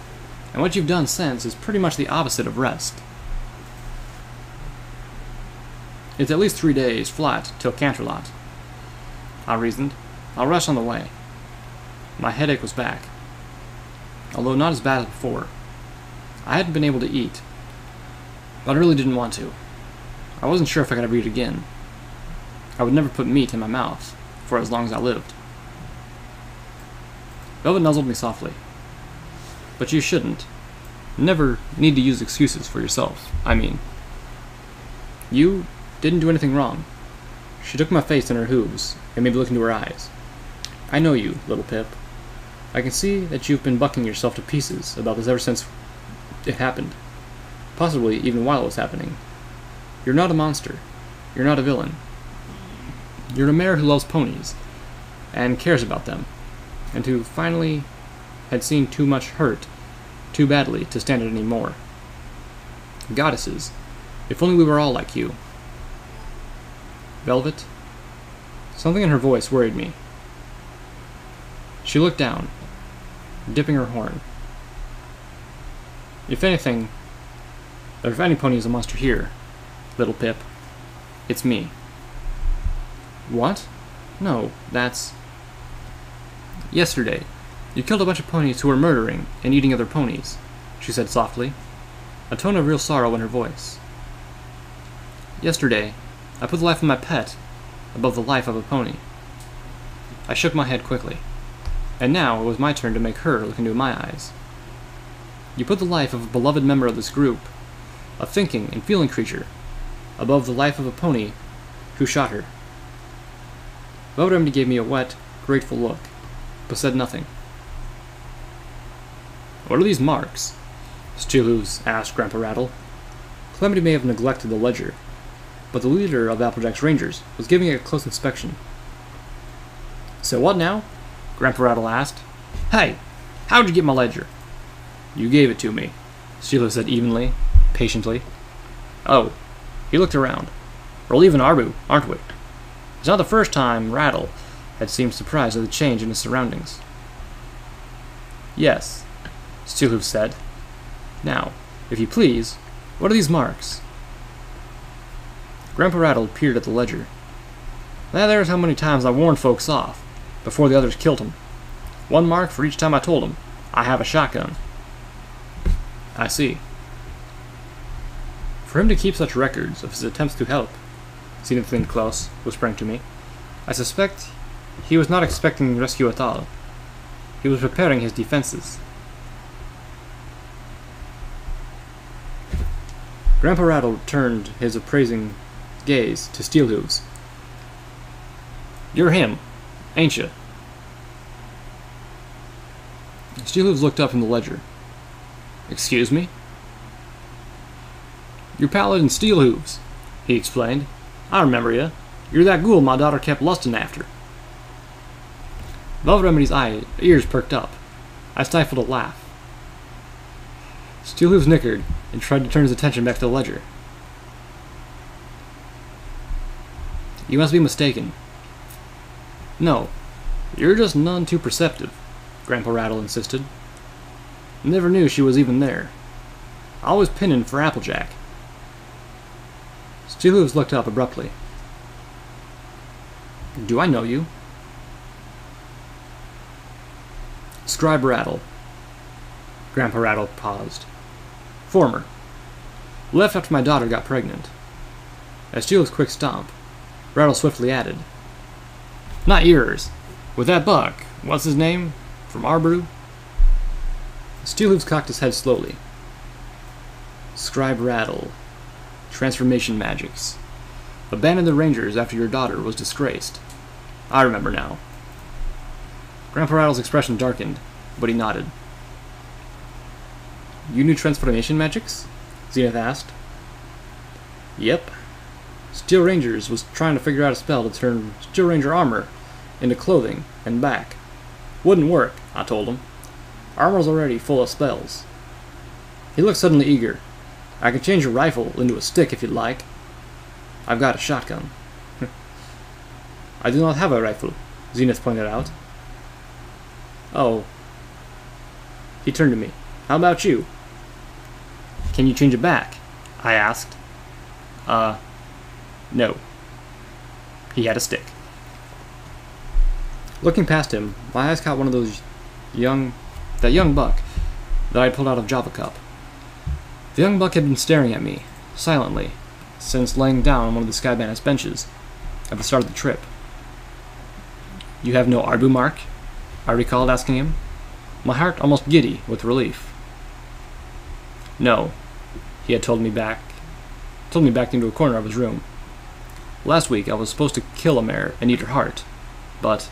and what you've done since is pretty much the opposite of rest. It's at least three days flat till Canterlot. I reasoned. I'll rest on the way. My headache was back, although not as bad as before. I hadn't been able to eat, but I really didn't want to. I wasn't sure if I could ever eat again. I would never put meat in my mouth for as long as I lived. Velvet nuzzled me softly. But you shouldn't. Never need to use excuses for yourself, I mean. You didn't do anything wrong. She took my face in her hooves and made me look into her eyes. I know you, little Pip. I can see that you've been bucking yourself to pieces about this ever since it happened. Possibly even while it was happening. You're not a monster. You're not a villain. You're a mare who loves ponies and cares about them, and who finally had seen too much hurt too badly to stand it any more. Goddesses, if only we were all like you. Velvet? Something in her voice worried me. She looked down, dipping her horn. If anything, or if any pony is a monster here, little Pip, it's me. What? No, that's. Yesterday, you killed a bunch of ponies who were murdering and eating other ponies, she said softly, a tone of real sorrow in her voice. Yesterday, I put the life of my pet above the life of a pony. I shook my head quickly. And now it was my turn to make her look into my eyes. You put the life of a beloved member of this group, a thinking and feeling creature, above the life of a pony who shot her. Velvet gave me a wet, grateful look, but said nothing. What are these marks? Steelhooves asked Grandpa Rattle. Calamity may have neglected the ledger, but the leader of Applejack's Rangers was giving it a close inspection. So what now? Grandpa Rattle asked. Hey, how'd you get my ledger? You gave it to me, Steelhooves said evenly, patiently. Oh, he looked around. We're leaving Arbu, aren't we? It's not the first time Rattle had seemed surprised at the change in his surroundings. Yes, Steelhooves said. Now, if you please, what are these marks? Grandpa Rattle peered at the ledger. That there's how many times I warned folks off, before the others killed him. One mark for each time I told 'em I have a shotgun. I see. For him to keep such records of his attempts to help, Xenith leaned close, whispering to me, I suspect he was not expecting rescue at all. He was preparing his defenses. Grandpa Rattle turned his appraising gaze to Steelhooves. You're him, ain't you? Steelhooves looked up from the ledger. Excuse me? You're Paladin Steelhooves, he explained. I remember you. You're that ghoul my daughter kept lusting after. Velvet Remedy's eye, ears perked up. I stifled a laugh. Steelhooves nickered and tried to turn his attention back to the ledger. You must be mistaken. No, you're just none too perceptive, Grandpa Rattle insisted. Never knew she was even there. Always pinning for Applejack. Steelhooves looked up abruptly. Do I know you? Scribe Rattle. Grandpa Rattle paused. Former. Left after my daughter got pregnant. As Steelhooves' quick stomp, Rattle swiftly added. Not yours. With that buck, what's his name? From Arbu? Steelhooves cocked his head slowly. Scribe Rattle. Transformation magics. Abandoned the Rangers after your daughter was disgraced. I remember now. Grandpa Rattle's expression darkened, but he nodded. You knew transformation magics? Xenith asked. Yep. Steel Rangers was trying to figure out a spell to turn Steel Ranger armor into clothing and back. Wouldn't work, I told him. Armor's already full of spells. He looked suddenly eager. I can change your rifle into a stick if you'd like. I've got a shotgun. I do not have a rifle, Xenith pointed out. Oh. He turned to me. How about you? Can you change it back? I asked. Uh, no. He had a stick. Looking past him, my eyes caught one of those young, that young buck that I pulled out of Java Cup. The young buck had been staring at me, silently, since laying down on one of the Sky benches at the start of the trip. You have no Arbu mark? I recalled asking him, my heart almost giddy with relief. No, he had told me back, told me back into a corner of his room. Last week I was supposed to kill a mare and eat her heart, but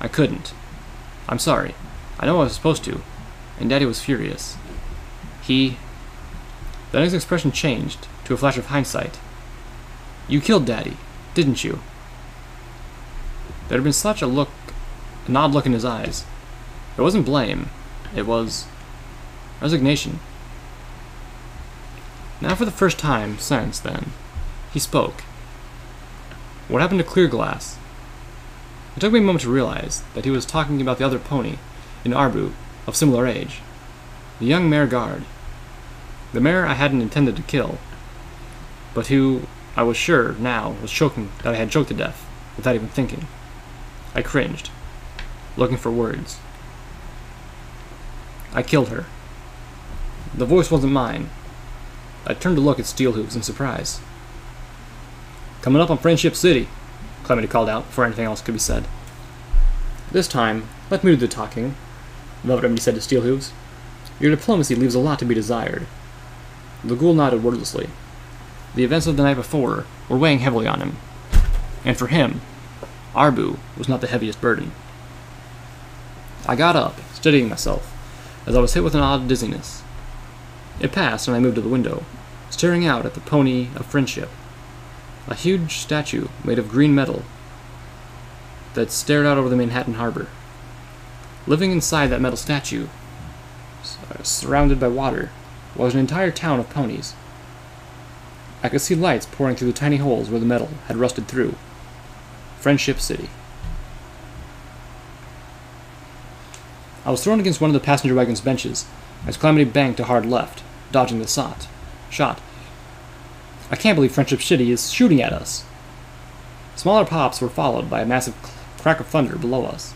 I couldn't. I'm sorry. I know I was supposed to, and Daddy was furious. He. Then his expression changed to a flash of hindsight. You killed Daddy, didn't you? There had been such a look, an odd look in his eyes. It wasn't blame, it was resignation. Now, for the first time since then, he spoke. What happened to Clear Glass? It took me a moment to realize that he was talking about the other pony in Arbu of similar age, the young mare guard. The mare I hadn't intended to kill, but who I was sure now was choking that I had choked to death without even thinking. I cringed, looking for words. I killed her. The voice wasn't mine. I turned to look at Steelhooves in surprise. Coming up on Friendship City, Calamity called out before anything else could be said. This time, let me do the talking, Velvet said to Steelhooves. Your diplomacy leaves a lot to be desired. The ghoul nodded wordlessly. The events of the night before were weighing heavily on him, and for him, Arbu was not the heaviest burden. I got up, steadying myself, as I was hit with an odd dizziness. It passed, and I moved to the window, staring out at the pony of friendship, a huge statue made of green metal that stared out over the Manhattan harbor. Living inside that metal statue, uh, surrounded by water, was an entire town of ponies. I could see lights pouring through the tiny holes where the metal had rusted through. Friendship City. I was thrown against one of the passenger wagon's benches as Calamity banked a hard left, dodging the shot. Shot. I can't believe Friendship Shitty is shooting at us. Smaller pops were followed by a massive crack of thunder below us.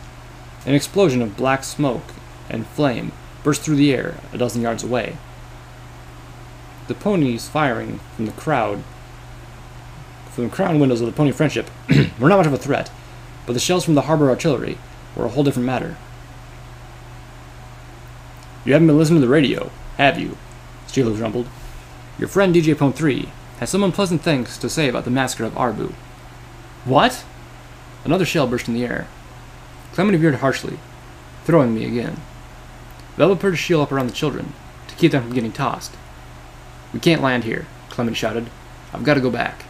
An explosion of black smoke and flame burst through the air a dozen yards away. The ponies firing from the crowd from the crown windows of the Pony Friendship were not much of a threat, but the shells from the harbor artillery were a whole different matter. You haven't been listening to the radio, have you? Steelhooves rumbled. Your friend DJ Pone 3 has some unpleasant things to say about the massacre of Arbu. What? Another shell burst in the air. Calamity veered harshly, throwing me again. Velvet put a shield up around the children, to keep them from getting tossed. We can't land here, Calamity shouted. I've got to go back.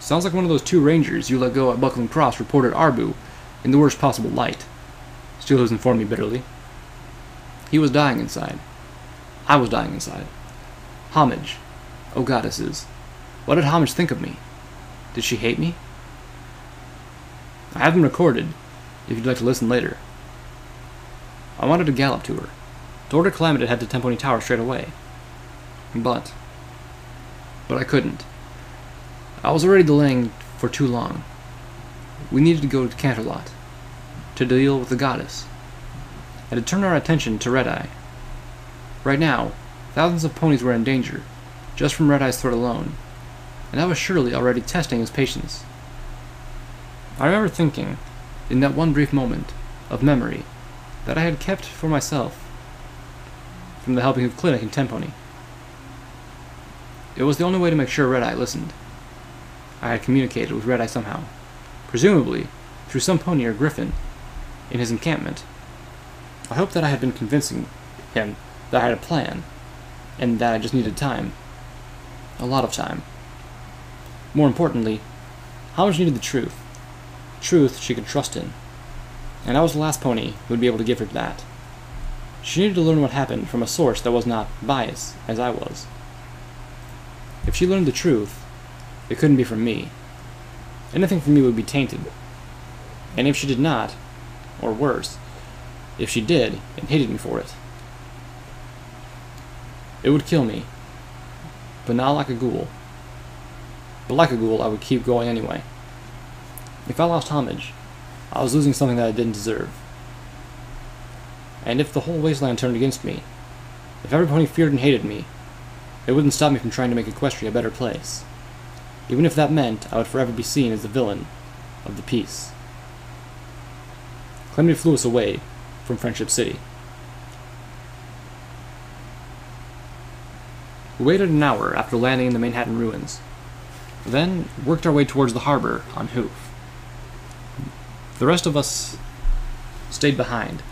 Sounds like one of those two rangers you let go at Buckling Cross reported Arbu in the worst possible light. Steelhooves informed me bitterly. He was dying inside. I was dying inside. Homage. Oh goddesses. What did Homage think of me? Did she hate me? I have them recorded, if you'd like to listen later. I wanted to gallop to her, to order Calamity to head to Tenpony Tower straight away. But. But I couldn't. I was already delaying for too long. We needed to go to Canterlot to deal with the goddess, and to turn our attention to Red Eye. Right now, thousands of ponies were in danger, just from Red Eye's threat alone, and I was surely already testing his patience. I remember thinking, in that one brief moment of memory, that I had kept for myself from the helping of Clinic and Tenpony. It was the only way to make sure Red Eye listened. I had communicated with Red Eye somehow, presumably through some pony or griffin in his encampment. I hoped that I had been convincing him that I had a plan, and that I just needed time. A lot of time. More importantly, Homage needed the truth. Truth she could trust in. And I was the last pony who would be able to give her that. She needed to learn what happened from a source that was not biased, as I was. If she learned the truth, it couldn't be from me. Anything from me would be tainted. And if she did not, or worse, if she did and hated me for it, it would kill me. But not like a ghoul. But like a ghoul, I would keep going anyway. If I lost homage, I was losing something that I didn't deserve. And if the whole wasteland turned against me, if everybody feared and hated me, it wouldn't stop me from trying to make Equestria a better place even if that meant I would forever be seen as the villain of the piece. Calamity flew us away from Friendship City. We waited an hour after landing in the Manhattan ruins, then worked our way towards the harbor on hoof. The rest of us stayed behind,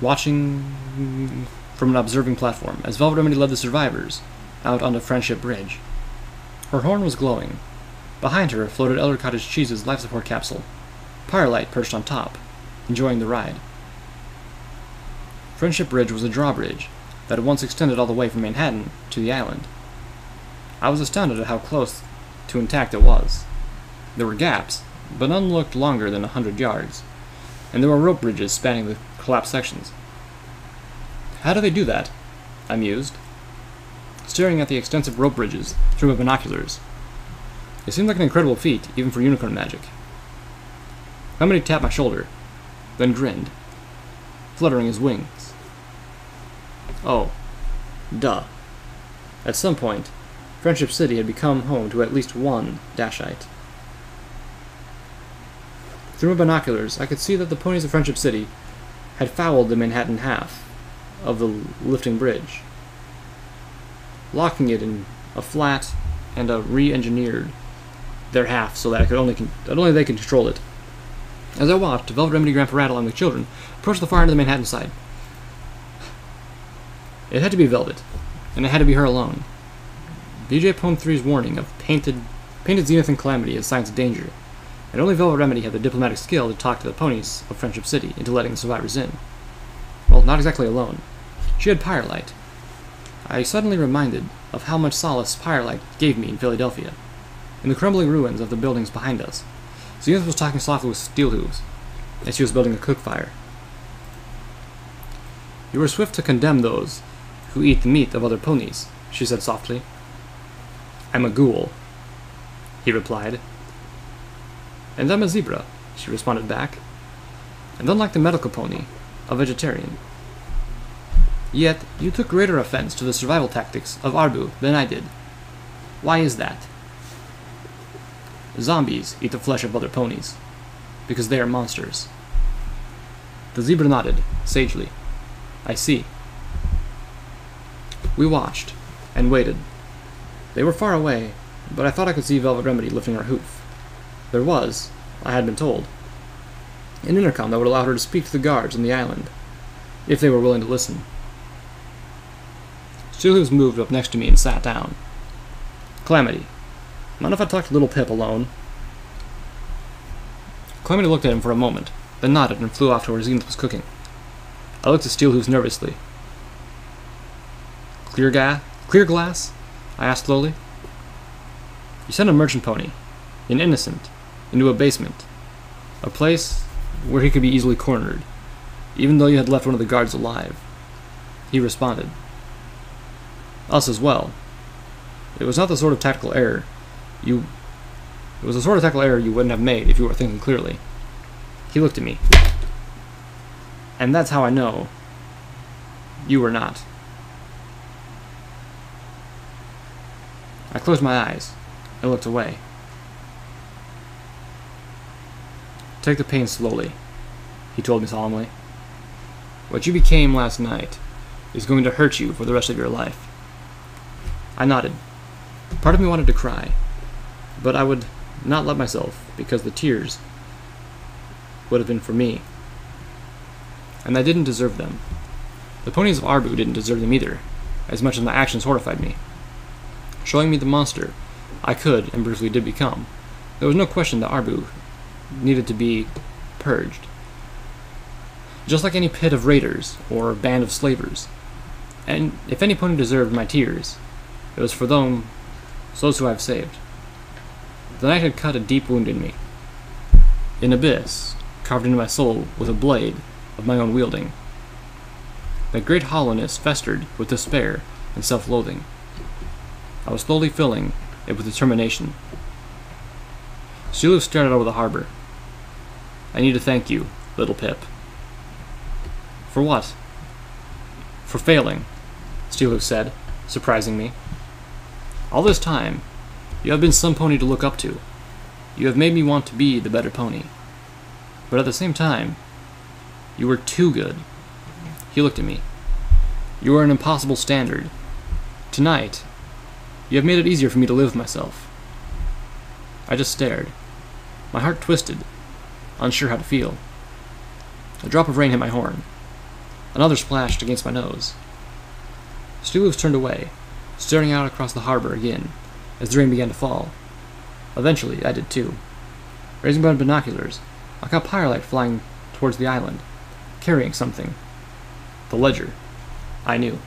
watching from an observing platform as Velvet Remedy led the survivors out onto Friendship Bridge. Her horn was glowing. Behind her floated Elder Cottage Cheese's life support capsule, Firelight perched on top, enjoying the ride. Friendship Bridge was a drawbridge that had once extended all the way from Manhattan to the island. I was astounded at how close to intact it was. There were gaps, but none looked longer than a hundred yards, and there were rope bridges spanning the collapsed sections. How do they do that? I mused staring at the extensive rope bridges through my binoculars. It seemed like an incredible feat, even for unicorn magic. Calamity tapped my shoulder, then grinned, fluttering his wings. Oh, duh. At some point, Friendship City had become home to at least one Dashite. Through my binoculars, I could see that the ponies of Friendship City had fouled the Manhattan half of the lifting bridge, locking it in a flat and a re-engineered their half so that I could only only they could control it. As I watched, Velvet Remedy, Grandpa Rattle, and the children approached the far end of the Manhattan side. It had to be Velvet, and it had to be her alone. DJ Pone 3's warning of painted, painted Xenith and calamity as signs of danger, and only Velvet Remedy had the diplomatic skill to talk to the ponies of Friendship City into letting the survivors in. Well, not exactly alone. She had Firelight. I suddenly reminded of how much solace Firelight gave me in Philadelphia. In the crumbling ruins of the buildings behind us, Xenith was talking softly with Steelhooves, as she was building a cook fire. You are swift to condemn those who eat the meat of other ponies, she said softly. I'm a ghoul, he replied. And I'm a zebra, she responded back. And unlike the medical pony, a vegetarian. Yet, you took greater offense to the survival tactics of Arbu than I did. Why is that? Zombies eat the flesh of other ponies, because they are monsters. The zebra nodded, sagely. I see. We watched, and waited. They were far away, but I thought I could see Velvet Remedy lifting her hoof. There was, I had been told, an intercom that would allow her to speak to the guards on the island, if they were willing to listen. Steelhooves moved up next to me and sat down. Calamity, Mind if I talk to little Pip alone? Calamity looked at him for a moment, then nodded and flew off to where Xenith was cooking. I looked at Steelhooves nervously. Clear ga- clear glass? I asked slowly. You sent a merchant pony, an innocent, into a basement, a place where he could be easily cornered, even though you had left one of the guards alive. He responded. Us as well. It was not the sort of tactical error you. It was a sort of tactical error you wouldn't have made if you were thinking clearly. He looked at me. And that's how I know you were not. I closed my eyes and looked away. Take the pain slowly, he told me solemnly. What you became last night is going to hurt you for the rest of your life. I nodded. Part of me wanted to cry, but I would not let myself because the tears would have been for me. And I didn't deserve them. The ponies of Arbu didn't deserve them either, as much as my actions horrified me. Showing me the monster I could and briefly did become, there was no question that Arbu needed to be purged. Just like any pit of raiders or band of slavers. And if any pony deserved my tears, it was for them, those who I have saved. The night had cut a deep wound in me. An abyss, carved into my soul with a blade of my own wielding. That great hollowness festered with despair and self loathing. I was slowly filling it with determination. Sulu stared out over the harbor. I need to thank you, little Pip. For what? For failing, Steelhoof said, surprising me. All this time, you have been some pony to look up to. You have made me want to be the better pony. But at the same time, you were too good. He looked at me. You are an impossible standard. Tonight, you have made it easier for me to live with myself. I just stared. My heart twisted, unsure how to feel. A drop of rain hit my horn. Another splashed against my nose. Steelhooves turned away, staring out across the harbor again as the rain began to fall. Eventually, I did too. Raising my binoculars, I caught Firelight flying towards the island, carrying something. The ledger. I knew.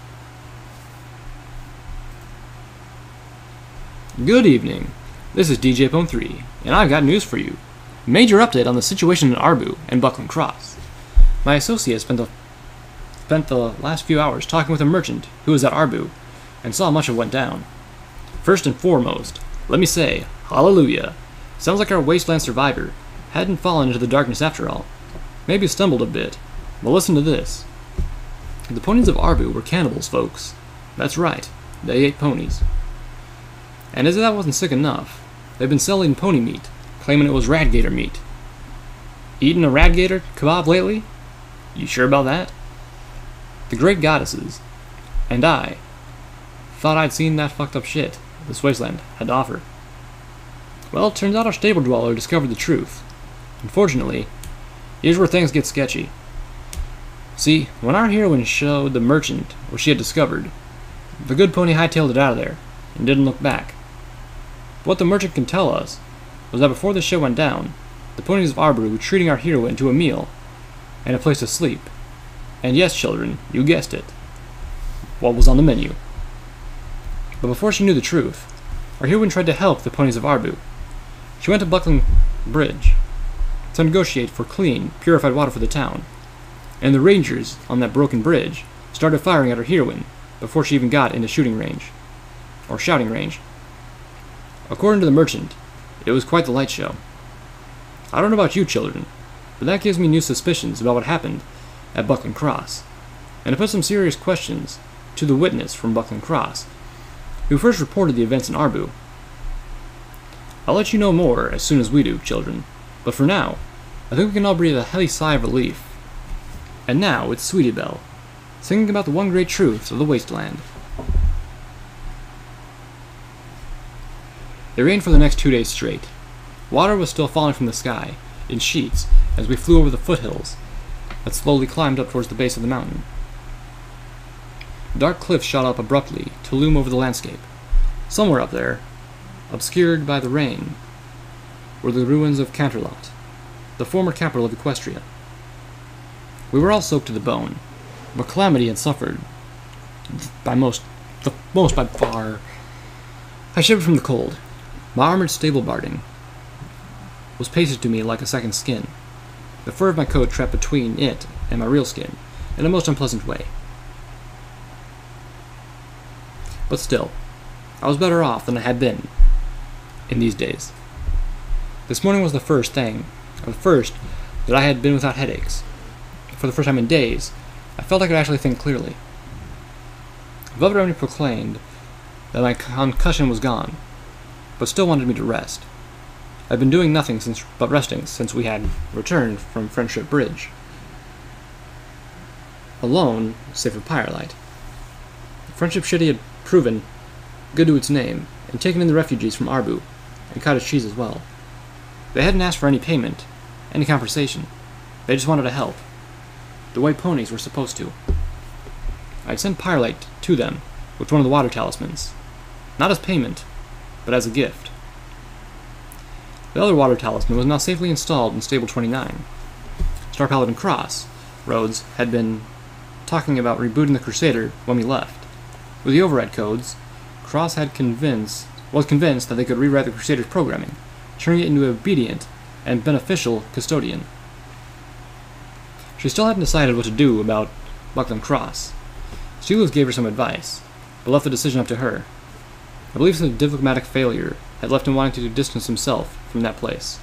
Good evening. This is DJ Pone 3, and I've got news for you. Major update on the situation in Arbu and Buckland Cross. My associate spent the, spent the last few hours talking with a merchant who was at Arbu and saw much of what went down. First and foremost, let me say, hallelujah. Sounds like our wasteland survivor hadn't fallen into the darkness after all. Maybe stumbled a bit, but listen to this. The ponies of Arbu were cannibals, folks. That's right, they ate ponies. And as if that wasn't sick enough, they've been selling pony meat, claiming it was Radgator meat. eaten a radgator kebab lately? You sure about that? The great goddesses, and I, thought I'd seen that fucked up shit this wasteland had to offer. Well, it turns out our stable dweller discovered the truth. Unfortunately, here's where things get sketchy. See, when our heroine showed the merchant what she had discovered, the good pony hightailed it out of there and didn't look back. But What the merchant can tell us was that before the show went down, the ponies of Arbu were treating our heroine to a meal and a place to sleep. And yes, children, you guessed it. What was on the menu? But before she knew the truth, our heroine tried to help the ponies of Arbu. She went to Buckland Bridge to negotiate for clean, purified water for the town, and the rangers on that broken bridge started firing at her heroine before she even got into shooting range, or shouting range. According to the merchant, it was quite the light show. I don't know about you children, but that gives me new suspicions about what happened at Buckland Cross, and it puts some serious questions to the witness from Buckland Cross who first reported the events in Arbu. I'll let you know more as soon as we do, children, but for now, I think we can all breathe a heavy sigh of relief. And now it's Sweetie Belle, singing about the one great truth of the wasteland. It rained for the next two days straight. Water was still falling from the sky, in sheets, as we flew over the foothills that slowly climbed up towards the base of the mountain. Dark cliffs shot up abruptly to loom over the landscape. Somewhere up there, obscured by the rain, were the ruins of Canterlot, the former capital of Equestria. We were all soaked to the bone, but Calamity had suffered by most, the most by far. I shivered from the cold. My armored stable barding was pasted to me like a second skin. The fur of my coat trapped between it and my real skin, in a most unpleasant way. But still, I was better off than I had been in these days. This morning was the first thing, the first that I had been without headaches. For the first time in days, I felt I could actually think clearly. Velvet Remedy proclaimed that my concussion was gone, but still wanted me to rest. I'd been doing nothing since but resting since we had returned from Friendship Bridge. Alone, save for Firelight. Friendship City had proven good to its name, and taken in the refugees from Arbu, and cottage cheese as well. They hadn't asked for any payment, any conversation. They just wanted to help. The white ponies were supposed to. I'd sent Firelight to them with one of the water talismans. Not as payment, but as a gift. The other water talisman was now safely installed in Stable 29. Star Paladin Cross, Rhodes, had been talking about rebooting the Crusader when we left. With the override codes, Cross had convinced was convinced that they could rewrite the Crusaders' programming, turning it into an obedient and beneficial custodian. She still hadn't decided what to do about Buckland Cross. Steelhooves gave her some advice, but left the decision up to her. I believe some diplomatic failure had left him wanting to distance himself from that place.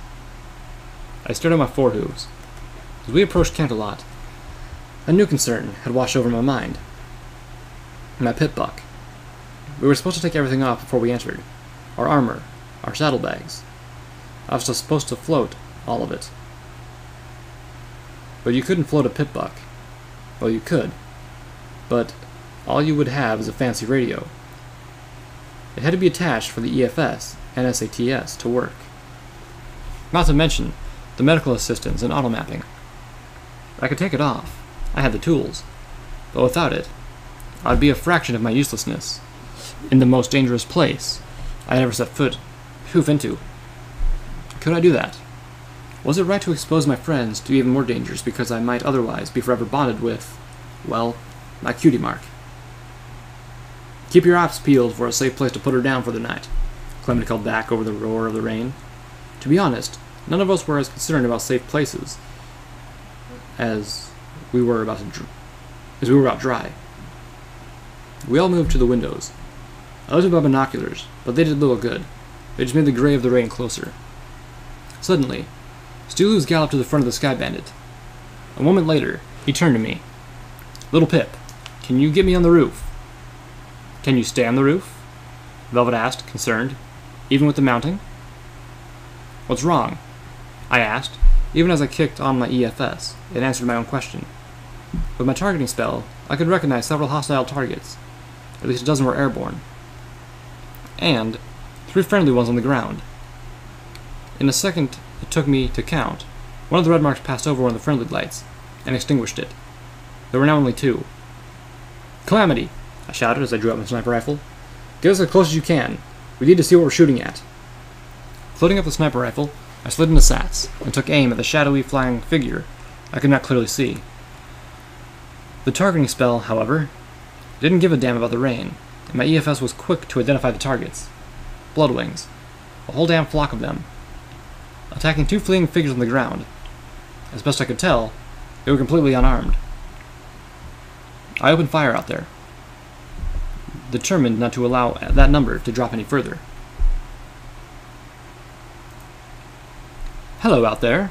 I stared at my forehooves. As we approached Canterlot, a new concern had washed over my mind my PipBuck. We were supposed to take everything off before we entered our armor, our saddlebags. I was supposed to float all of it. But you couldn't float a PipBuck. Well, you could. But all you would have is a fancy radio. It had to be attached for the EFS and SATS to work. Not to mention the medical assistance and auto mapping. I could take it off. I had the tools. But without it, I'd be a fraction of my uselessness. In the most dangerous place I had ever set foot, hoof into. Could I do that? Was it right to expose my friends to even more dangers because I might otherwise be forever bonded with, well, my cutie mark? Keep your eyes peeled for a safe place to put her down for the night, Calamity called back over the roar of the rain. To be honest, none of us were as concerned about safe places as we were about to dr- as we were about dry. We all moved to the windows. I looked at my binoculars, but they did little good. They just made the gray of the rain closer. Suddenly, Steelhooves galloped to the front of the Sky Bandit. A moment later, he turned to me. Little Pip, can you get me on the roof? Can you stay on the roof? Velvet asked, concerned. Even with the mounting? What's wrong? I asked, even as I kicked on my EFS, it answered my own question. With my targeting spell, I could recognize several hostile targets. At least a dozen were airborne. And three friendly ones on the ground. In a second it took me to count, one of the red marks passed over one of the friendly lights and extinguished it. There were now only two. Calamity! I shouted as I drew out my sniper rifle. Get us as close as you can. We need to see what we're shooting at. Floating up the sniper rifle, I slid into SATS and took aim at the shadowy flying figure I could not clearly see. The targeting spell, however, didn't give a damn about the rain, and my EFS was quick to identify the targets. Bloodwings. A whole damn flock of them. Attacking two fleeing figures on the ground. As best I could tell, they were completely unarmed. I opened fire out there, determined not to allow that number to drop any further. Hello out there.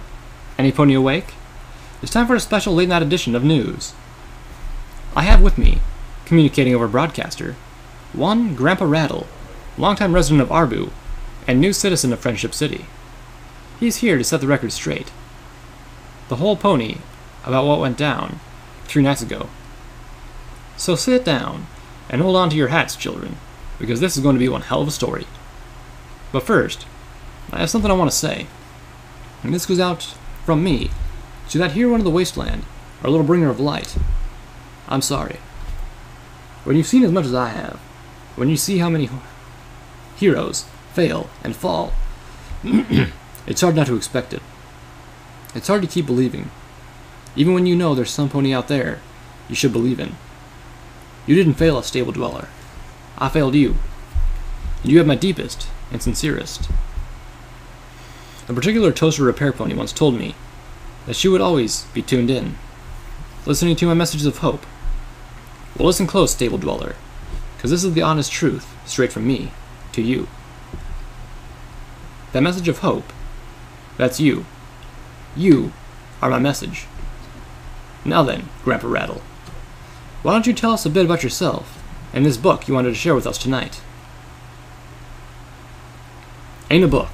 Any pony awake? It's time for a special late night edition of news. I have with me, communicating over broadcaster, one Grandpa Rattle, longtime resident of Arbu, and new citizen of Friendship City. He's here to set the record straight. The whole pony about what went down three nights ago. So sit down and hold on to your hats, children, because this is going to be one hell of a story. But first, I have something I want to say. And this goes out from me to that hero of the wasteland, our little bringer of light. I'm sorry. When you've seen as much as I have, when you see how many heroes fail and fall, it's hard not to expect it. It's hard to keep believing, even when you know there's some pony out there you should believe in. You didn't fail a stable dweller. I failed you. And you have my deepest and sincerest. A particular toaster repair pony once told me that she would always be tuned in, listening to my messages of hope. Well, listen close, stable dweller, because this is the honest truth, straight from me to you. That message of hope, that's you. You are my message. Now then, Grandpa Rattle, why don't you tell us a bit about yourself and this book you wanted to share with us tonight? Ain't a book.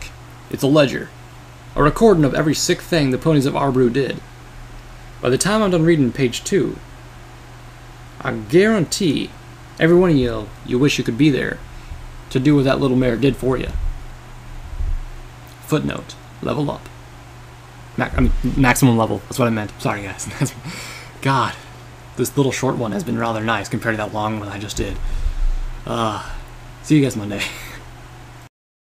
It's a ledger. A recording of every sick thing the ponies of Arbu did. By the time I'm done reading page two, I guarantee every one of you you wish you could be there to do what that little mare did for you. Footnote: Level up. I mean, maximum level. That's what I meant. Sorry, guys. God, this little short one has been rather nice compared to that long one I just did. Uh, see you guys Monday.